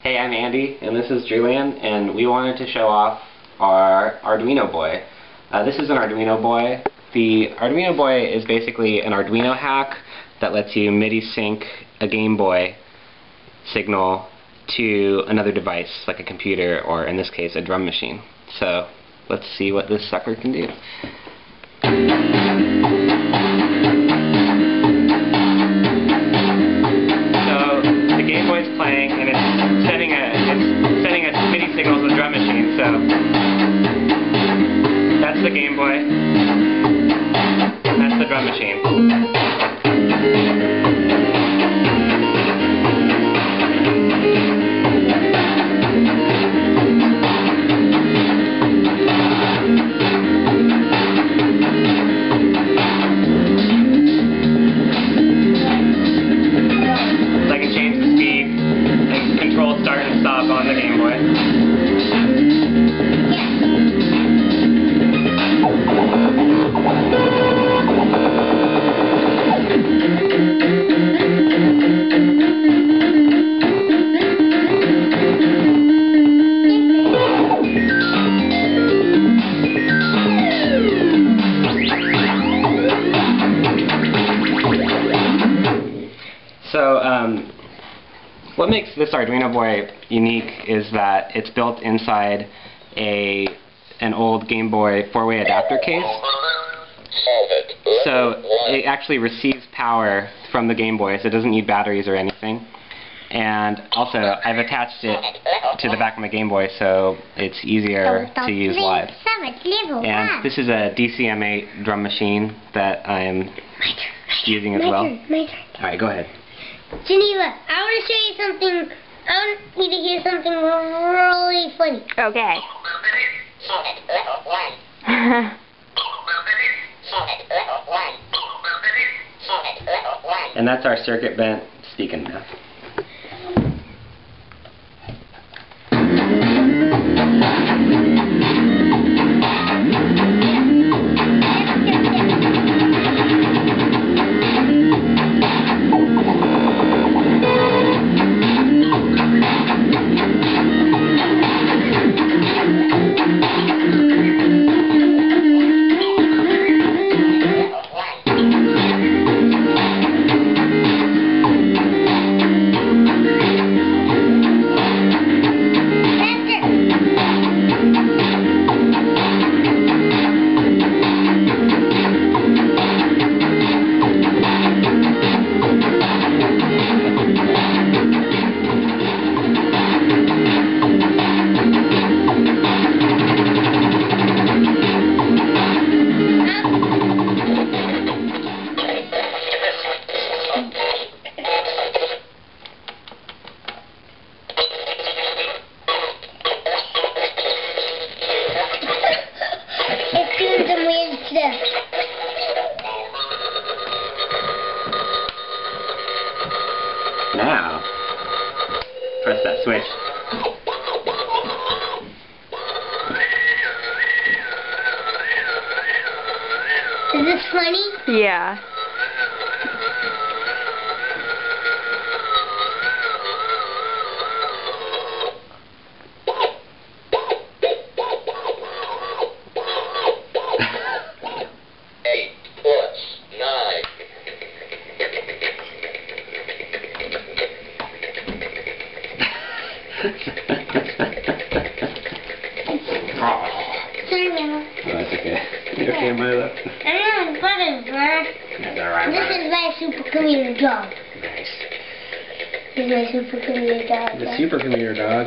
Hey, I'm Andy, and this is Julian, and we wanted to show off our Arduino boy. Uh, this is an Arduino boy. The Arduino boy is basically an Arduino hack that lets you MIDI sync a Game Boy signal to another device, like a computer, or in this case, a drum machine. So, let's see what this sucker can do. So the Game Boy's playing and it's that's the Game um, what makes this Arduino boy unique is that it's built inside a an old Game Boy four-way adapter case. So it actually receives power from the Game Boy, so it doesn't need batteries or anything. And also, I've attached it to the back of my Game Boy so it's easier to use live. And this is a DCM8 drum machine that I'm using as well. Alright, go ahead. Geneva, I want to show you something. I want you to hear something really funny. Okay. and that's our circuit bent Speak & Math. Now, press that switch. Is this funny? Yeah. Sorry, Mama. Oh, that's okay. You okay, my love? I'm not buttons, man. Mm, that's alright, This is my super supercomputer dog. Nice. This is my super supercomputer dog. The supercomputer dog.